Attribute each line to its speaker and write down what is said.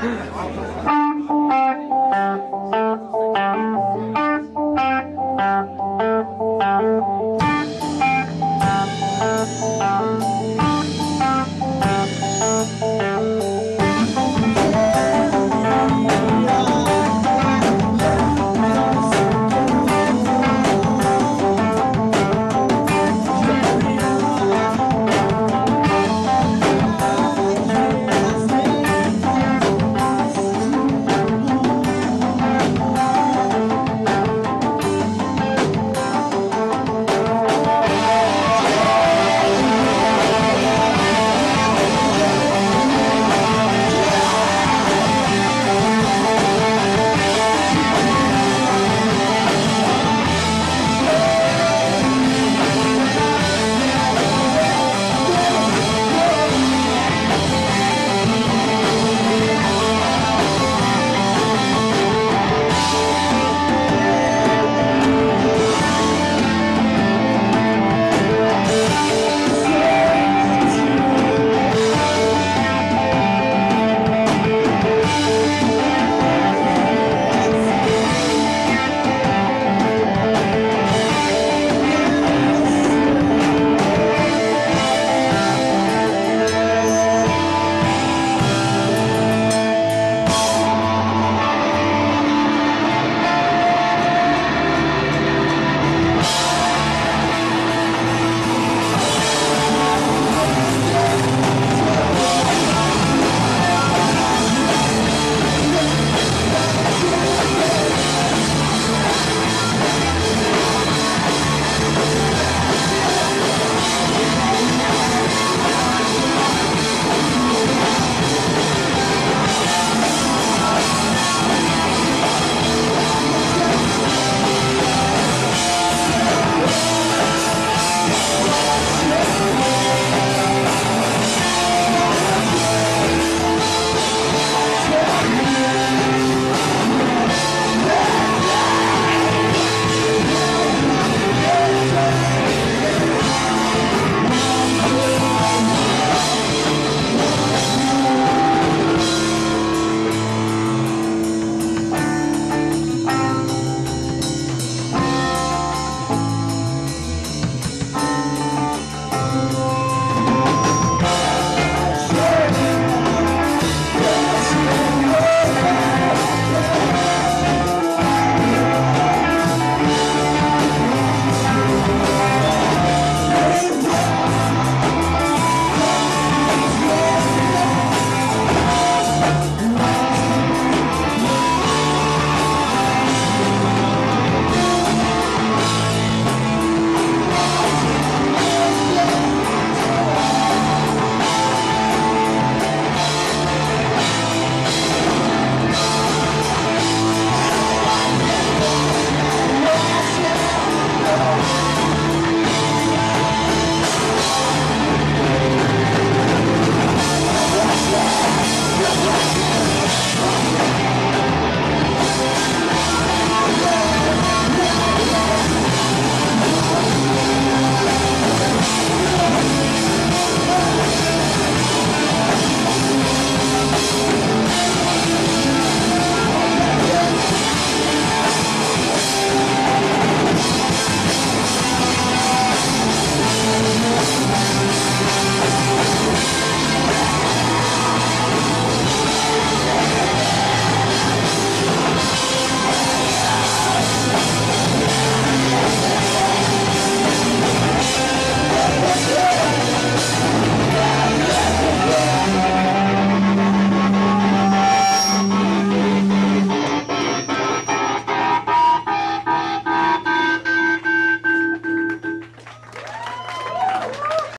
Speaker 1: 啊。